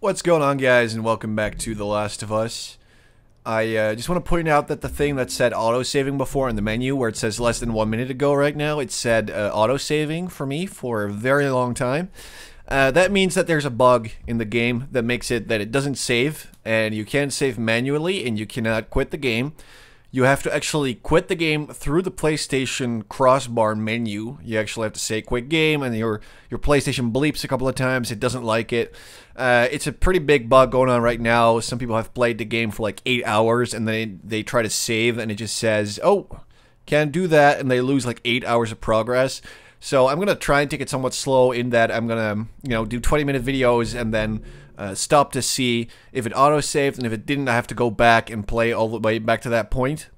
What's going on, guys, and welcome back to The Last of Us. I uh, just want to point out that the thing that said auto-saving before in the menu, where it says less than one minute ago right now, it said uh, auto-saving for me for a very long time. Uh, that means that there's a bug in the game that makes it that it doesn't save, and you can't save manually, and you cannot quit the game you have to actually quit the game through the PlayStation crossbar menu. You actually have to say quit game, and your your PlayStation bleeps a couple of times. It doesn't like it. Uh, it's a pretty big bug going on right now. Some people have played the game for like eight hours, and they they try to save, and it just says, "Oh, can't do that," and they lose like eight hours of progress. So I'm gonna try and take it somewhat slow in that I'm gonna you know do 20 minute videos and then uh, stop to see if it auto-saved, and if it didn't, I have to go back and play all the way back to that point.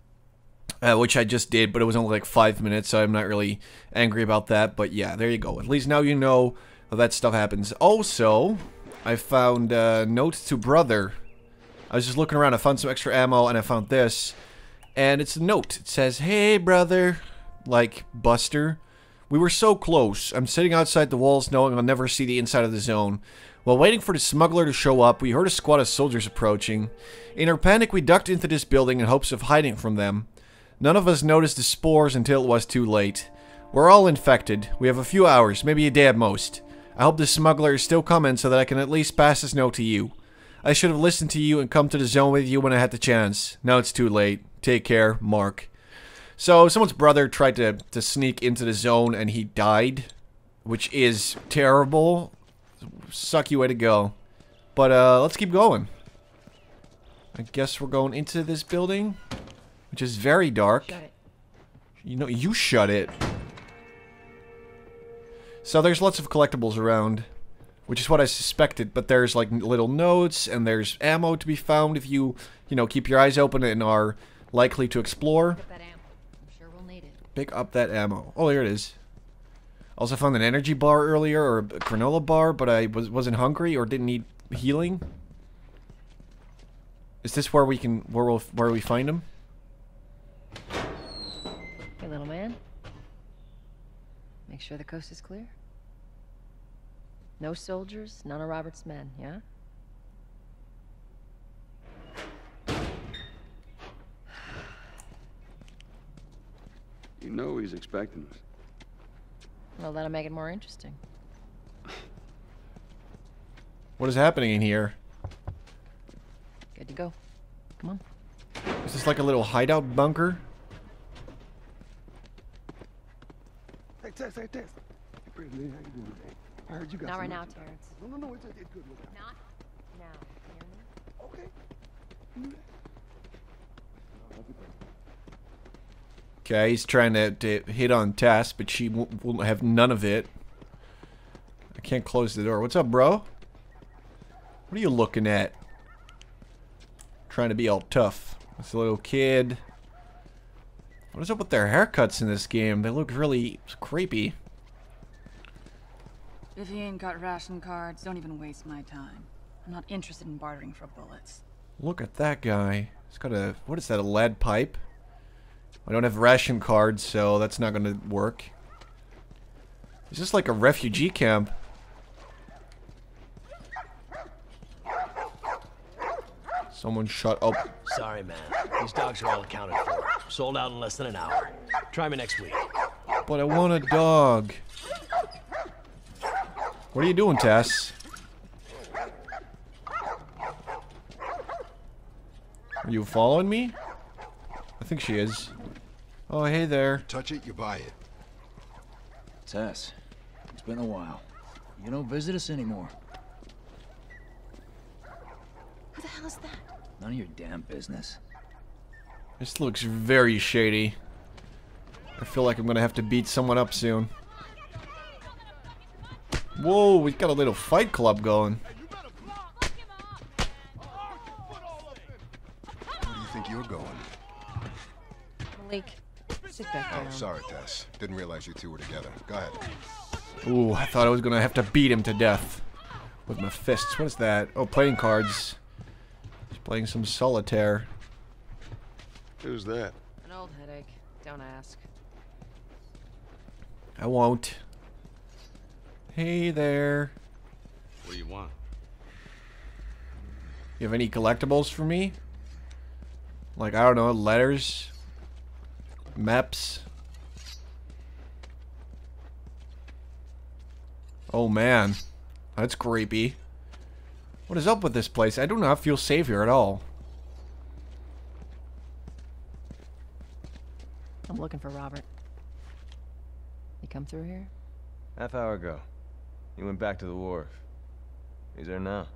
Uh, which I just did, but it was only like five minutes, so I'm not really angry about that. But yeah, there you go. At least now you know that stuff happens. Also, I found a note to brother. I was just looking around, I found some extra ammo, and I found this. And it's a note. It says, Hey, brother. Like, Buster. We were so close. I'm sitting outside the walls knowing I'll never see the inside of the zone. While waiting for the smuggler to show up, we heard a squad of soldiers approaching. In our panic, we ducked into this building in hopes of hiding from them. None of us noticed the spores until it was too late. We're all infected. We have a few hours, maybe a day at most. I hope the smuggler is still coming so that I can at least pass this note to you. I should have listened to you and come to the zone with you when I had the chance. Now it's too late. Take care, Mark. So, someone's brother tried to, to sneak into the zone and he died, which is terrible sucky way to go. But uh, let's keep going. I guess we're going into this building, which is very dark. You know, you shut it. So there's lots of collectibles around, which is what I suspected, but there's like little notes and there's ammo to be found if you, you know, keep your eyes open and are likely to explore. Sure we'll Pick up that ammo. Oh, here it is. Also found an energy bar earlier, or a granola bar, but I was, wasn't hungry or didn't need healing. Is this where we can, where, we'll, where we find him? Hey, little man. Make sure the coast is clear. No soldiers, none of Robert's men, yeah? You know he's expecting us. Well, that'll make it more interesting. What is happening in here? Good to go. Come on. Is this like a little hideout bunker? Hey, Tess, hey, Tess. Hey, pretty lady, how you doing today? I heard you got Not right now, notes. Terrence. No, no, no, it's, it's good. Look. Not now. Okay. You do that. Okay, he's trying to, to hit on Tess, but she won't, won't have none of it. I can't close the door. What's up, bro? What are you looking at? Trying to be all tough. This little kid. What is up with their haircuts in this game? They look really creepy. If you ain't got ration cards, don't even waste my time. I'm not interested in bartering for bullets. Look at that guy. He's got a, what is that, a lead pipe? I don't have ration cards, so that's not going to work. Is this like a refugee camp? Someone shut up. Sorry, man. These dogs are all accounted for. Sold out in less than an hour. Try me next week. But I want a dog. What are you doing, Tess? Are you following me? I think she is. Oh, hey there. Touch it, you buy it. Tess, it's been a while. You don't visit us anymore. Who the hell is that? None of your damn business. This looks very shady. I feel like I'm gonna have to beat someone up soon. Whoa, we got a little fight club going. Where do you think you're going? Malik, sit back Oh, sorry, Tess. Didn't realize you two were together. Go ahead. Ooh, I thought I was gonna have to beat him to death. With my fists. What is that? Oh, playing cards. He's playing some solitaire. Who's that? An old headache. Don't ask. I won't. Hey there. What do you want? You have any collectibles for me? Like, I don't know, letters? Maps? Oh man. That's creepy. What is up with this place? I do not feel safe here at all. I'm looking for Robert. He come through here? Half hour ago. He went back to the wharf. He's there now.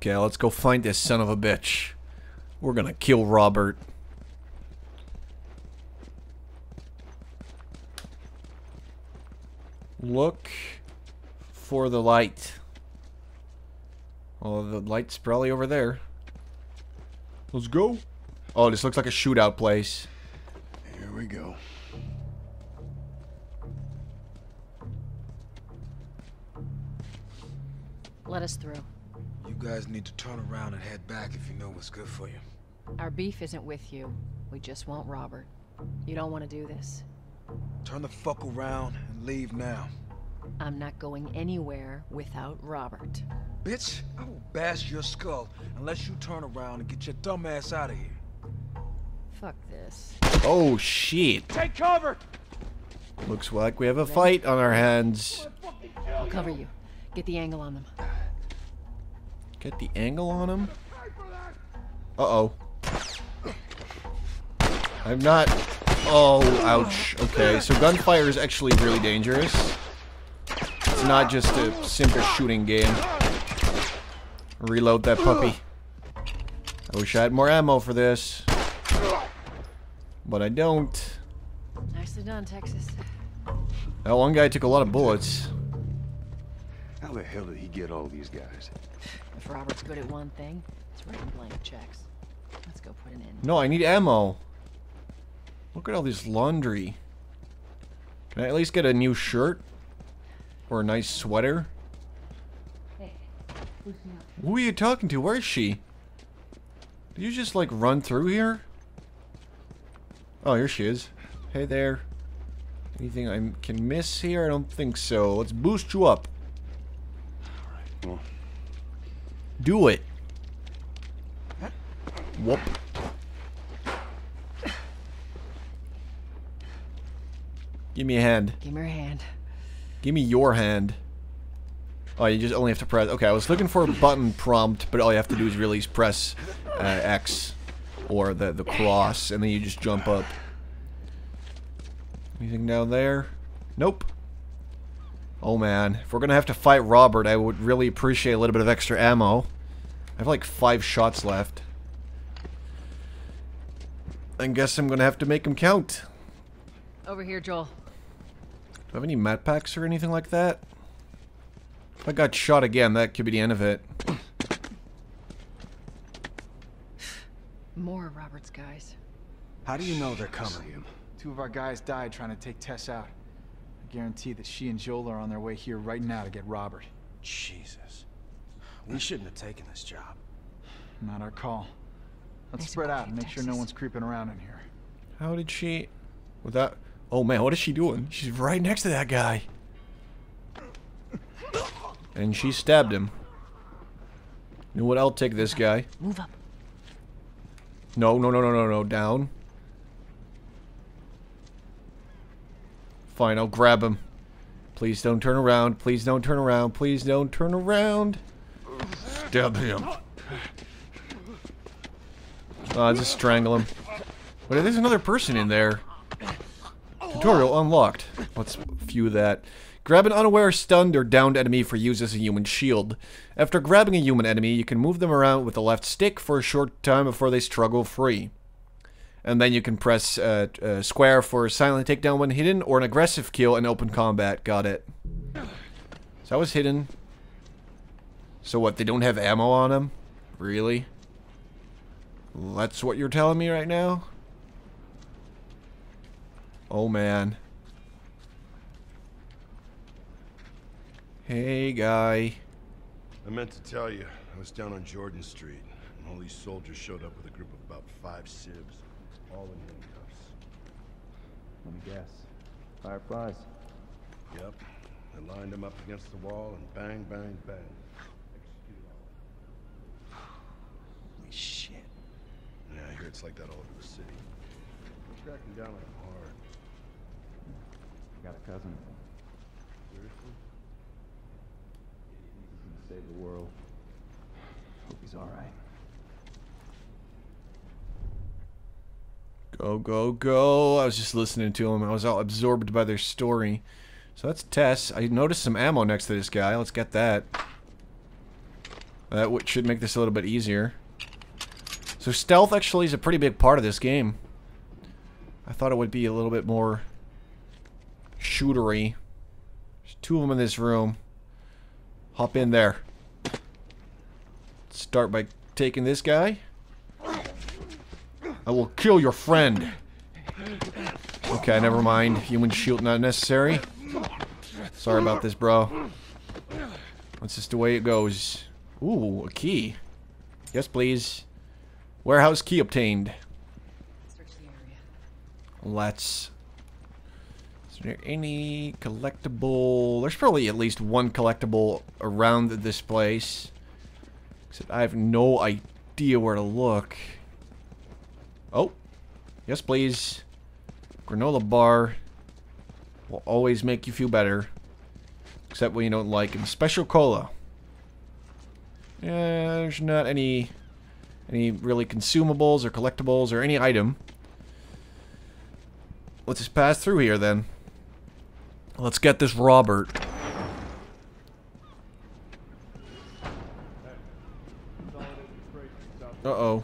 Okay, let's go find this son of a bitch. We're gonna kill Robert. Look for the light. Oh, the light's probably over there. Let's go. Oh, this looks like a shootout place. Here we go. Let us through. You guys need to turn around and head back if you know what's good for you. Our beef isn't with you. We just want Robert. You don't want to do this. Turn the fuck around and leave now. I'm not going anywhere without Robert. Bitch, I will bash your skull unless you turn around and get your dumb ass out of here. Fuck this. Oh, shit. Take cover! Looks like we have a fight on our hands. I'll cover you. Get the angle on them. Get the angle on him. Uh-oh. I'm not... Oh, ouch. Okay, so gunfire is actually really dangerous. It's not just a simple shooting game. Reload that puppy. I wish I had more ammo for this. But I don't. Nicely done, Texas. That one guy took a lot of bullets. How the hell did he get all these guys? If Robert's good at one thing, it's writing blank checks. Let's go put an end. No, I need ammo. Look at all this laundry. Can I at least get a new shirt? Or a nice sweater? Who are you talking to? Where is she? Did you just, like, run through here? Oh, here she is. Hey there. Anything I can miss here? I don't think so. Let's boost you up. Well, Do it. Whoop. Give me a hand. Give me your hand. Give me your hand. Oh, you just only have to press. Okay, I was looking for a button prompt, but all you have to do is really press uh, X or the the cross, and then you just jump up. Anything down there? Nope. Oh man, if we're gonna have to fight Robert, I would really appreciate a little bit of extra ammo. I have like five shots left. I guess I'm gonna have to make him count. Over here, Joel. Do I have any mat packs or anything like that? If I got shot again, that could be the end of it. More of Robert's guys. How do you know they're coming? Two of our guys died trying to take Tess out. I guarantee that she and Joel are on their way here right now to get Robert. Jesus. We shouldn't have taken this job. Not our call. Let's Nice spread out and make sure no one's creeping around in here. How did she... Without... Oh man, what is she doing? She's right next to that guy. And she stabbed him. You know what? I'll take this guy. Move up. No, no, no, no, no, no. Down. Fine, I'll grab him. Please don't turn around. Please don't turn around. Please don't turn around. Stab him. Uh, I'll just strangle him. Wait, there's another person in there. Tutorial unlocked. Let's view that. Grab an unaware, stunned, or downed enemy for use as a human shield. After grabbing a human enemy, you can move them around with the left stick for a short time before they struggle free. And then you can press uh, uh, square for silent takedown when hidden, or an aggressive kill in open combat. Got it. So I was hidden. So what, they don't have ammo on them? Really? That's what you're telling me right now? Oh man. Hey guy. I meant to tell you, I was down on Jordan Street, and all these soldiers showed up with a group of about five civs, all in handcuffs. Let me guess. Fireflies. Yep, They lined him up against the wall and bang, bang, bang. Holy shit. Yeah, I hear it's like that all over the city. They're cracking down on him hard. Got a cousin. Seriously? He's gonna save the world. Hope he's alright. Go, go, go. I was just listening to them. I was all absorbed by their story. So that's Tess. I noticed some ammo next to this guy. Let's get that. That should make this a little bit easier. So stealth actually is a pretty big part of this game. I thought it would be a little bit more shootery. There's two of them in this room. Hop in there. Start by taking this guy. I will kill your friend. Okay, never mind. Human shield not necessary. Sorry about this, bro. That's just the way it goes. Ooh, a key. Yes, please. Warehouse key obtained. Let's. Is there any collectible? There's probably at least one collectible around this place. Except I have no idea where to look. Oh. Yes, please. Granola bar will always make you feel better. Except when you don't like them. Special cola. Yeah, there's not any any really consumables or collectibles or any item. Let's just pass through here then. Let's get this Robert. Uh-oh.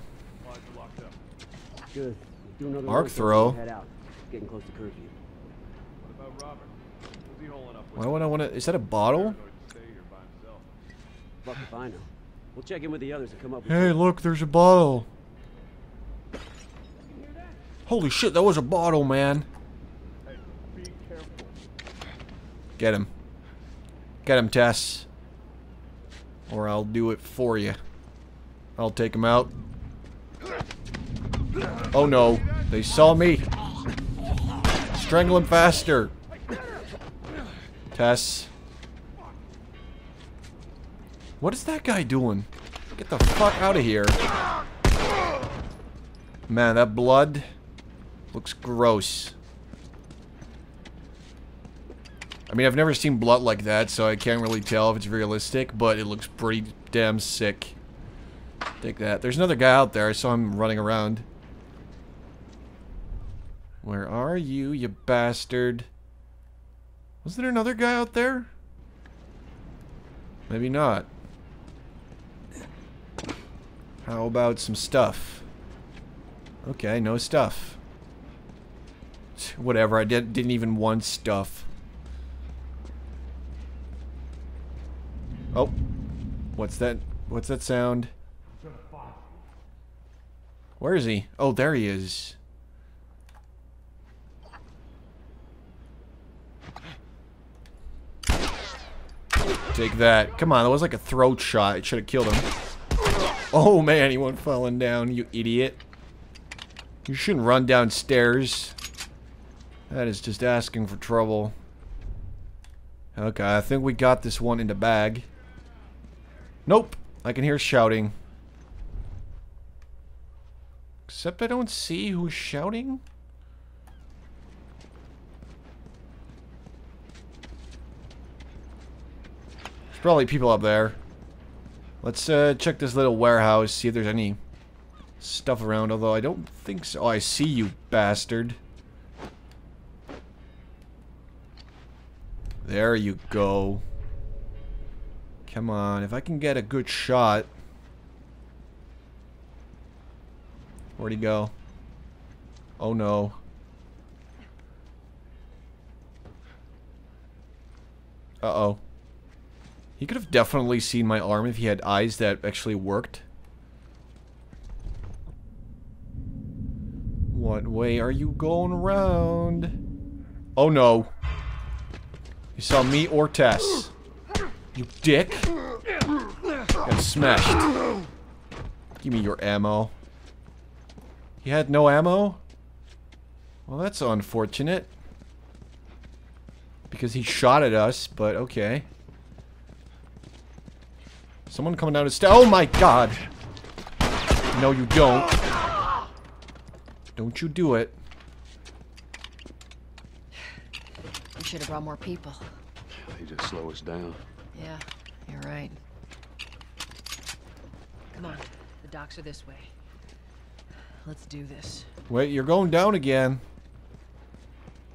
Good. Do another Arc run, throw. Head out. Getting close to curfew. Why would I want to... Is that a bottle? Fuck if I know. We'll check in with the others and come up with Hey, look, there's a bottle. Holy shit, that was a bottle, man. Get him. Get him, Tess. Or I'll do it for you. I'll take him out. Oh no, they saw me. Strangle him faster. Tess. What is that guy doing? Get the fuck out of here. Man, that blood looks gross. I mean, I've never seen blood like that, so I can't really tell if it's realistic, but it looks pretty damn sick. Take that. There's another guy out there. I saw him running around. Where are you, you bastard? Was there another guy out there? Maybe not. How about some stuff? Okay, no stuff. Whatever, I did, didn't even want stuff. Oh. What's that? What's that sound? Where is he? Oh, there he is. Take that. Come on, that was like a throat shot. It should have killed him. Oh man, he went falling down, you idiot. You shouldn't run downstairs. That is just asking for trouble. Okay, I think we got this one in the bag. Nope. I can hear shouting. Except I don't see who's shouting. Probably people up there. Let's uh, check this little warehouse, see if there's any stuff around, although I don't think so. Oh, I see you, bastard. There you go. Come on, if I can get a good shot. Where'd he go? Oh no. Uh-oh. He could have definitely seen my arm if he had eyes that actually worked. What way are you going around? Oh no. You saw me or Tess. You dick. Got smashed. Give me your ammo. He had no ammo? Well, that's unfortunate. Because he shot at us, but okay. Someone coming down the stairs. Oh my god! No, you don't. Don't you do it. We should have brought more people. They just slow us down. Yeah, you're right. Come on, the docks are this way. Let's do this. Wait, you're going down again.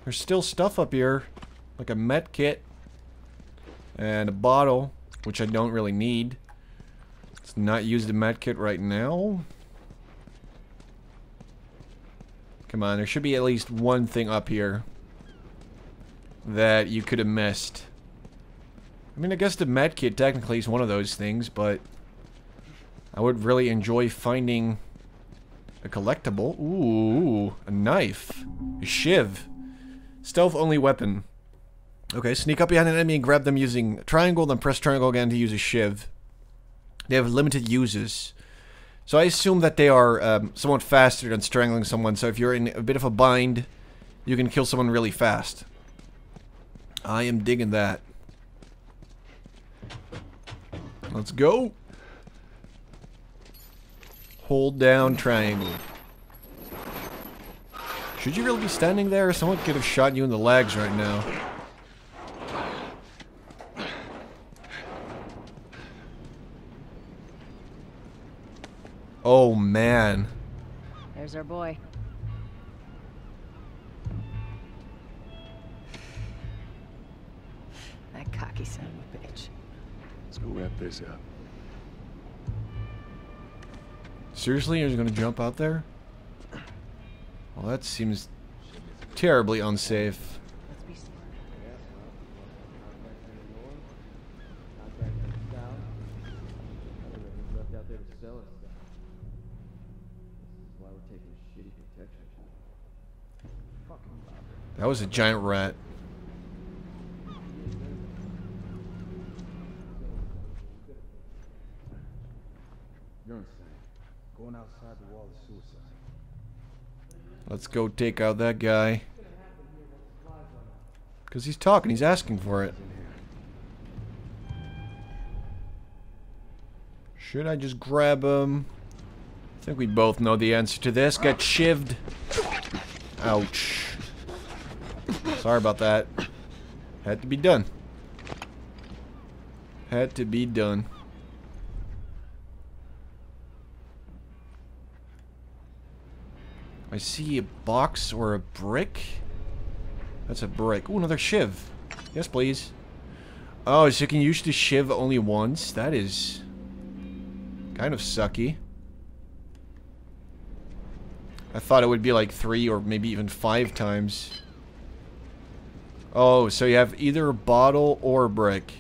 There's still stuff up here. Like a med kit. And a bottle, which I don't really need. Let's not use the med kit right now. Come on, there should be at least one thing up here that you could have missed. I mean, I guess the med kit technically is one of those things, but I would really enjoy finding a collectible. Ooh, a knife. A shiv. Stealth only weapon. Okay, sneak up behind an enemy and grab them using triangle, then press triangle again to use a shiv. They have limited uses. So I assume that they are um, somewhat faster than strangling someone, so if you're in a bit of a bind, you can kill someone really fast. I am digging that. Let's go. Hold down triangle. Should you really be standing there? Someone could have shot you in the legs right now. Oh man. There's our boy. That cocky son of a bitch. Let's go wrap this up. Seriously, you're gonna jump out there? Well, that seems terribly unsafe. That was a giant rat. You're insane. Going outside the wall is suicide. Let's go take out that guy. Because he's talking, he's asking for it. Should I just grab him? I think we both know the answer to this. Get shivved. Ouch. Sorry about that. Had to be done. Had to be done. I see a box or a brick. That's a brick. Ooh, another shiv. Yes, please. Oh, so you can use the shiv only once? That is kind of sucky. I thought it would be like three or maybe even five times. Oh, so you have either a bottle or brick.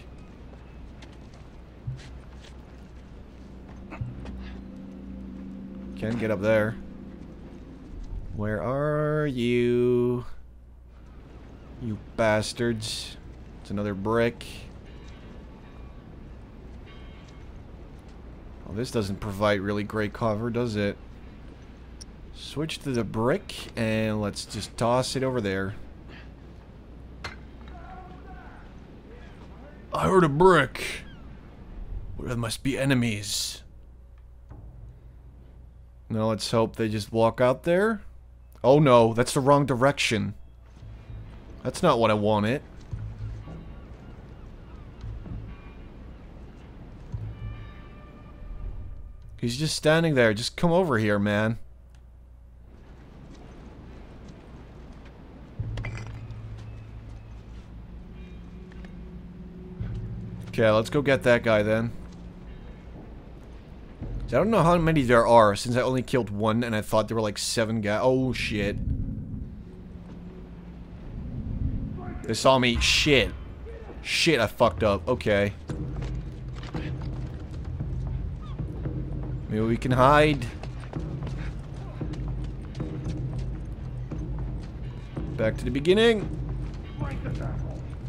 Can't get up there. Where are you? You bastards. It's another brick. Well, this doesn't provide really great cover, does it? Switch to the brick, and let's just toss it over there. I heard a brick. There must be enemies. Now let's hope they just walk out there. Oh no, that's the wrong direction. That's not what I wanted. He's just standing there. Just come over here, man. Okay, let's go get that guy then. I don't know how many there are, since I only killed one and I thought there were like seven guys. Oh, shit. They saw me. Shit. Shit, I fucked up. Okay. Maybe we can hide. Back to the beginning.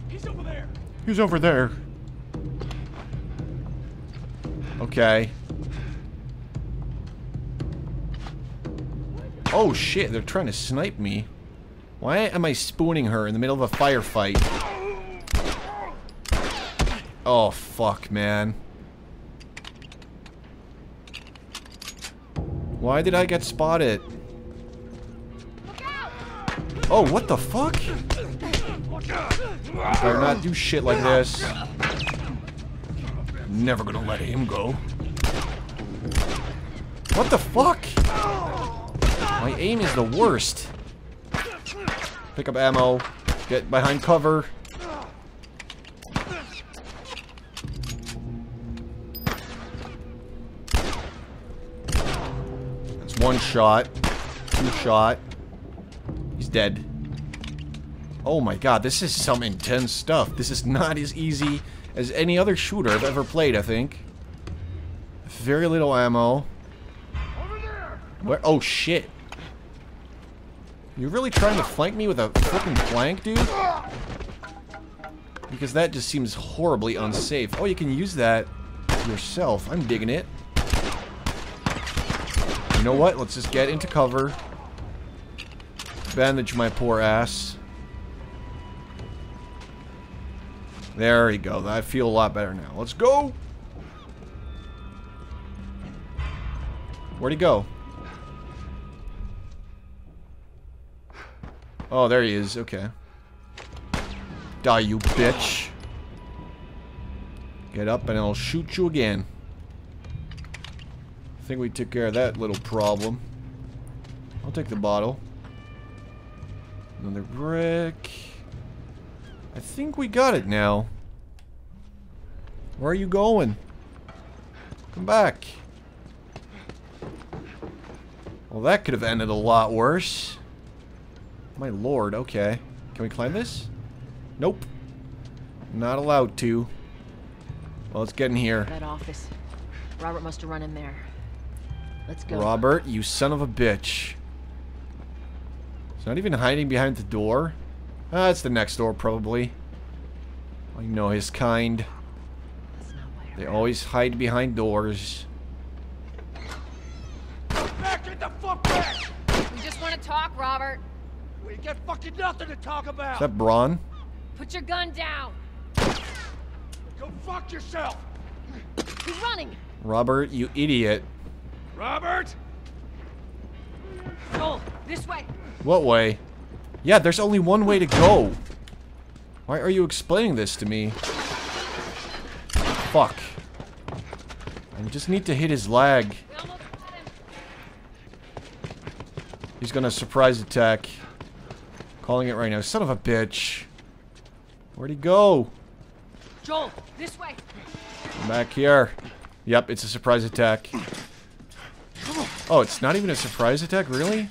He's over there. Who's over there? Okay. Oh shit, they're trying to snipe me. Why am I spooning her in the middle of a firefight? Oh, fuck, man. Why did I get spotted? Oh, what the fuck? Better not do shit like this. Never gonna let him go. What the fuck? My aim is the worst. Pick up ammo. Get behind cover. That's one shot. Two shot. He's dead. Oh my god, this is some intense stuff. This is not as easy as any other shooter I've ever played, I think. Very little ammo. Where? Oh shit. You're really trying to flank me with a fucking plank, dude? Because that just seems horribly unsafe. Oh, you can use that yourself. I'm digging it. You know what? Let's just get into cover. Bandage my poor ass. There you go. I feel a lot better now. Let's go! Where'd he go? Oh, there he is. Okay. Die, you bitch. Get up and I'll shoot you again. I think we took care of that little problem. I'll take the bottle. Another brick. I think we got it now. Where are you going? Come back. Well, that could have ended a lot worse. My lord, okay. Can we climb this? Nope. Not allowed to. Well, let's get in here. That office. Robert must have run in there. Let's go. Robert, you son of a bitch. He's not even hiding behind the door. Ah, it's the next door, probably. I know his kind. They always hide behind doors. Back, get the fuck back! We just want to talk, Robert. We got fucking nothing to talk about! Is that Braun? Put your gun down. Go fuck yourself! He's running. Robert, you idiot. Robert! Joel, this way. What way? Yeah, there's only one way to go. Why are you explaining this to me? Fuck. I just need to hit his leg. He's gonna surprise attack. Calling it right now. Son of a bitch. Where'd he go? Joel, this way. I'm back here. Yep, it's a surprise attack. Oh, it's not even a surprise attack? Really?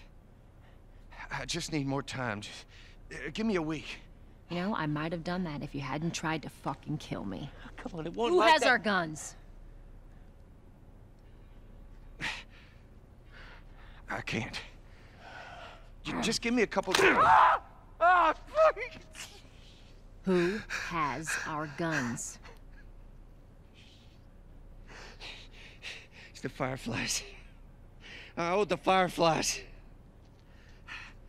I just need more time. Just, uh, give me a week. You know, I might have done that if you hadn't tried to fucking kill me. Come on, it won't Who like has that. our guns? I can't. J- just give me a couple. ah! Ah, fuck! Who has our guns? It's the Fireflies. I owed the Fireflies.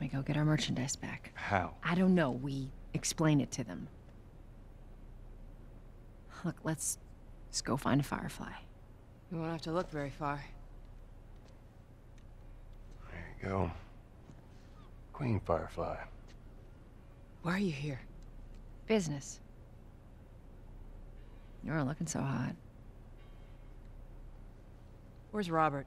We go get our merchandise back. How? I don't know. We explain it to them. Look, let's let's go find a firefly. We won't have to look very far. There you go. Queen Firefly. Why are you here? Business. You aren't looking so hot. Where's Robert?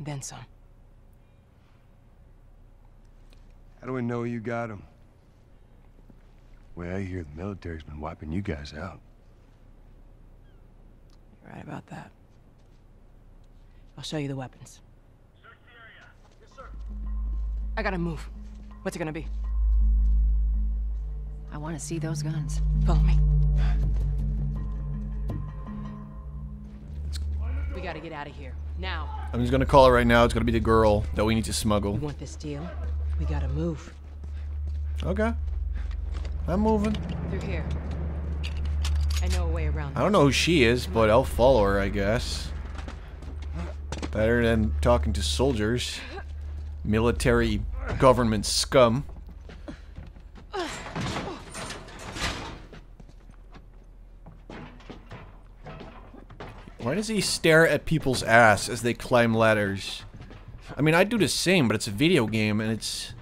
then some. How do we know you got them? Way I hear the military's been wiping you guys out. You're right about that. I'll show you the weapons. Search the area. Yes, sir. I gotta move. What's it gonna be? I want to see those guns. Follow me. We gotta get out of here. Now. I'm just gonna call it right now. It's gonna be the girl that we need to smuggle. You want this deal? We gotta move. Okay. I'm moving. Through here. I know a way around. I don't know who she is, but I'll follow her, I guess. Better than talking to soldiers. Military government scum. Why does he stare at people's ass as they climb ladders? I mean, I do the same, but it's a video game and it's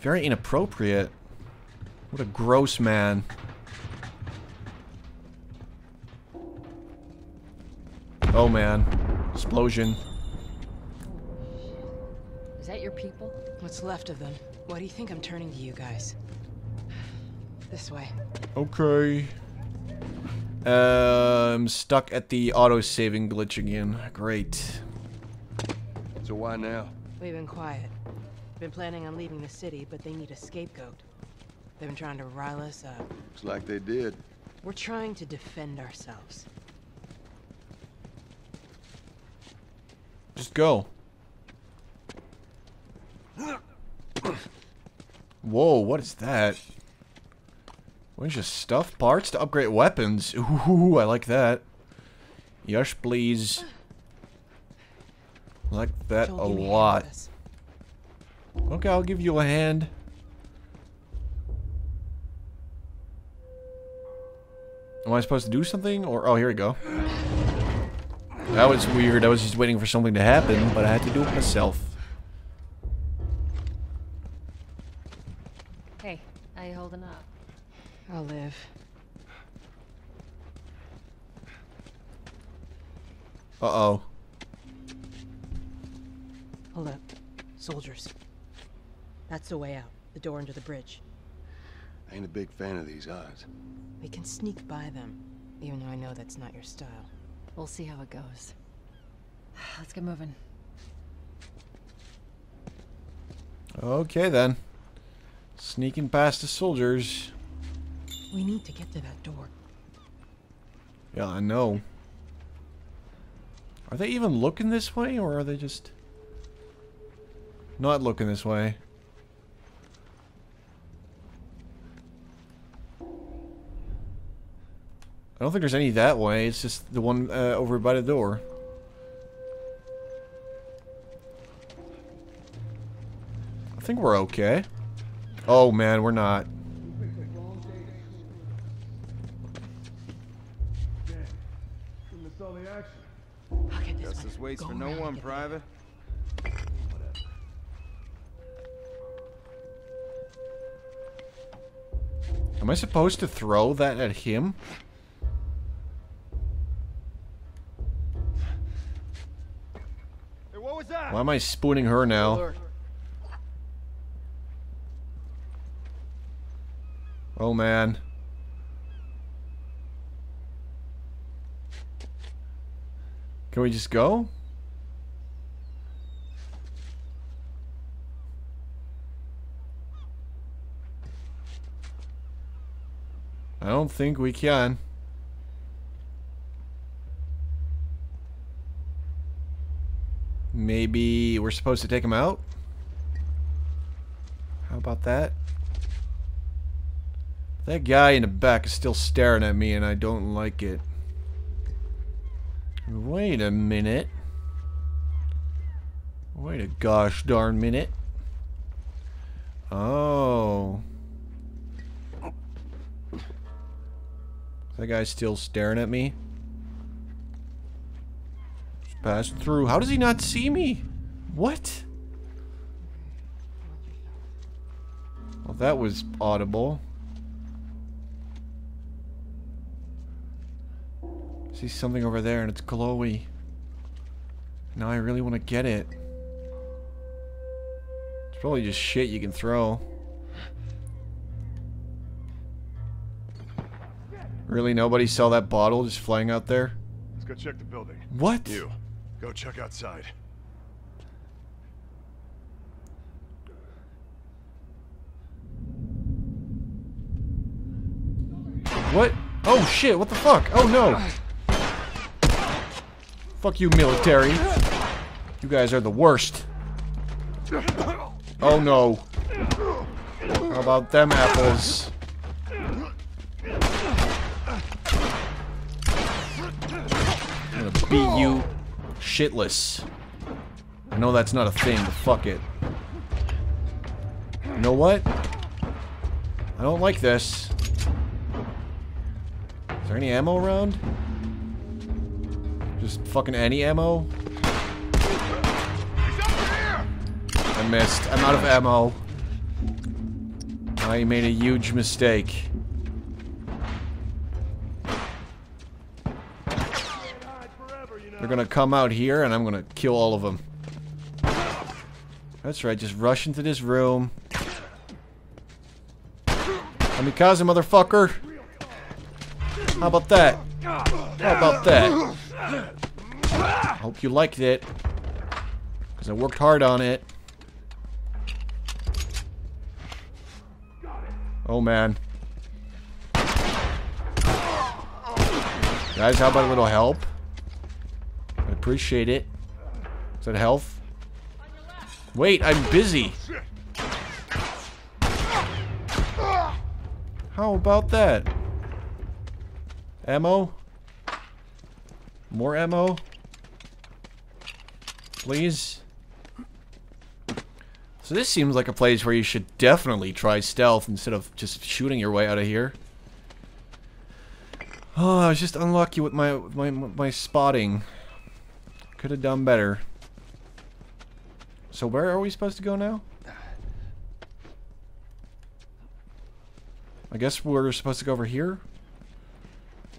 very inappropriate. What a gross man. Oh man. Explosion. Is that your people? What's left of them? Why do you think I'm turning to you guys? This way. Okay. Uh, I'm stuck at the auto-saving glitch again. Great. So why now? We've been quiet. Been planning on leaving the city, but they need a scapegoat. They've been trying to rile us up. Looks like they did. We're trying to defend ourselves. Just go. Whoa, what is that? What is just stuff parts to upgrade weapons? Ooh, I like that. Yes, please. Like that Joel, a give me a hand lot. Okay, I'll give you a hand. Am I supposed to do something? Or oh, here we go. That was weird. I was just waiting for something to happen, but I had to do it myself. Hey, how you holding up? I'll live. Uh-oh. Hold up. Soldiers. That's the way out. The bridge. I. Ain't a big fan of these odds. We can sneak by them, even though I know that's not your style. We'll see how it goes. Let's get moving. Okay then. Sneaking past the soldiers. We need to get to that door. Yeah, I know. Are they even looking this way, or are they just not looking this way? I don't think there's any that way. It's just the one uh, over by the door. I think we're okay. Oh man, we're not. I'll get this one. Waits for no one, Private. Am I supposed to throw that at him? Why am I spooning her now? Oh man. Can we just go? I don't think we can. Maybe we're supposed to take him out? How about that? That guy in the back is still staring at me and I don't like it. Wait a minute. Wait a gosh darn minute. Oh. That guy's still staring at me. Passed through. How does he not see me? What? Well, that was audible. See something over there and it's glowy. Now I really want to get it. It's probably just shit you can throw. Really, nobody saw that bottle just flying out there? Let's go check the building. What? You, go check outside. What? Oh shit, what the fuck? Oh no! Fuck you, military. You guys are the worst. Oh no. How about them apples? I'm gonna beat you shitless. I know that's not a thing, but fuck it. You know what? I don't like this. Is there any ammo around? Just fucking any ammo? I missed. I'm out of ammo. I made a huge mistake. They're gonna come out here and I'm gonna kill all of them. That's right, just rush into this room. Kamikaze, motherfucker! How about that? How about that? I Hope you liked it. Because I worked hard on it. Oh, man. Guys, how about a little help? Appreciate it. Is that health? Wait, I'm busy. How about that? Ammo? More ammo? Please? So this seems like a place where you should definitely try stealth instead of just shooting your way out of here. Oh, I was just unlucky with my my my spotting. Could have done better. So where are we supposed to go now? I guess we're supposed to go over here.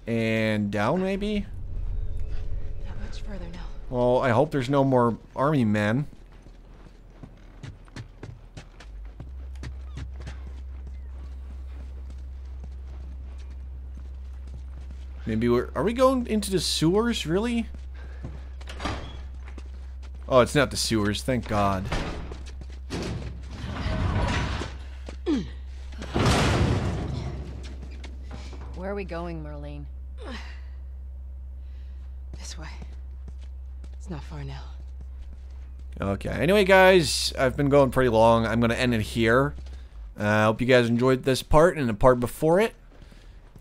And down, maybe? Not much further now. Well, I hope there's no more army men. Maybe we're... Are we going into the sewers, really? Oh, it's not the sewers, thank God. Where are we going, Marlene? This way. It's not far now. Okay. Anyway, guys, I've been going pretty long. I'm going to end it here. I uh, hope you guys enjoyed this part and the part before it.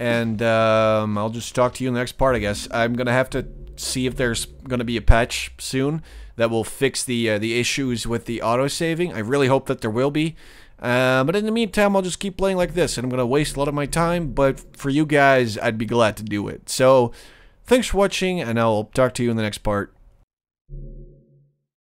And um, I'll just talk to you in the next part, I guess. I'm going to have to see if there's going to be a patch soon that will fix the uh, the issues with the auto-saving. I really hope that there will be. Uh, but in the meantime, I'll just keep playing like this, and I'm going to waste a lot of my time, but for you guys, I'd be glad to do it. So, thanks for watching, and I'll talk to you in the next part.